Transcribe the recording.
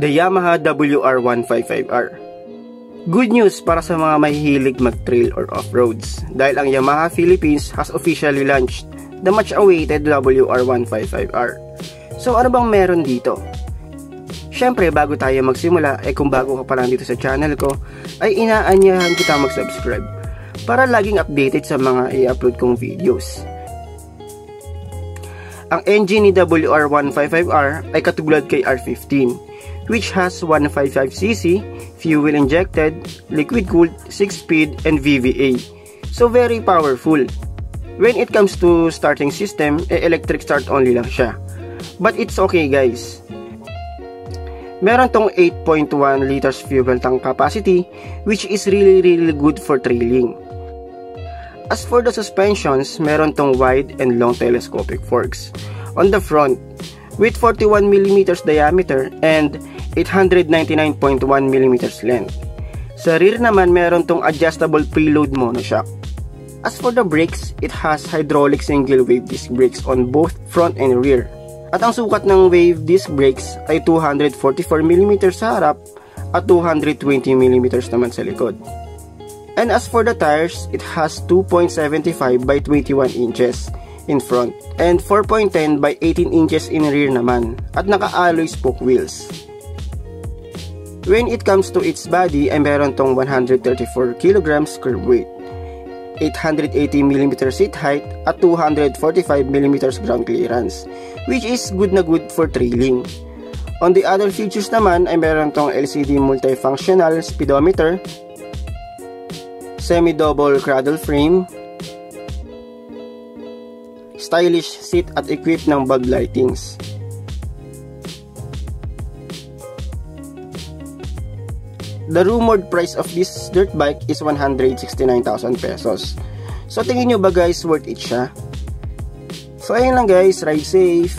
The Yamaha WR155R Good news para sa mga mahihilig mag-trail or off-roads dahil ang Yamaha Philippines has officially launched the much-awaited WR155R. So ano bang meron dito? Siyempre, bago tayo magsimula, eh kung bago ka pa lang dito sa channel ko, ay inaanyahan kita mag-subscribe para laging updated sa mga i-upload kong videos. Ang engine ni WR155R ay katulad kay R15, which has 155cc, fuel injected, liquid cooled, 6-speed, and VVA. So very powerful. When it comes to starting system, eh electric start only lang siya. But it's okay guys Meron tong 8.1 liters fuel tank capacity which is really really good for trailing. As for the suspensions, meron tong wide and long telescopic forks. On the front, with 41mm diameter and 899.1mm length. Sa rear naman, meron tong adjustable preload monoshock. As for the brakes, it has hydraulic single wave disc brakes on both front and rear. At ang sukat ng wave disc brakes ay 244mm sa harap at 220mm naman sa likod. And as for the tires, it has 2.75 by 21 inches in front and 4.10 by 18 inches in rear naman at naka-alloy spoke wheels. When it comes to its body ay meron tong 134 kg curb weight, 880mm seat height at 245mm ground clearance which is good na good for trailing. On the other features naman ay meron tong LCD multifunctional speedometer, semi-double cradle frame, stylish seat at equipped ng bug lightings. The rumored price of this dirt bike is 169,000 pesos. So tingin nyo ba guys worth it siya? So ayun lang guys, ride safe.